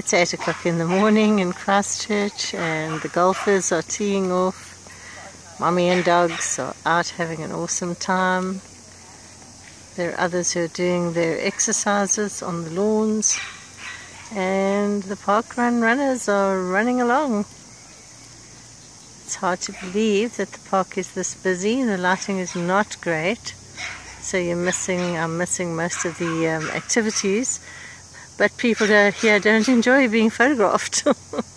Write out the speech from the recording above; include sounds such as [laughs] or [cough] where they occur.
It's 8 o'clock in the morning in Christchurch and the golfers are teeing off. Mummy and dogs are out having an awesome time. There are others who are doing their exercises on the lawns and the park run runners are running along. It's hard to believe that the park is this busy. The lighting is not great, so you're missing. I'm missing most of the um, activities but people uh, here don't enjoy being photographed. [laughs]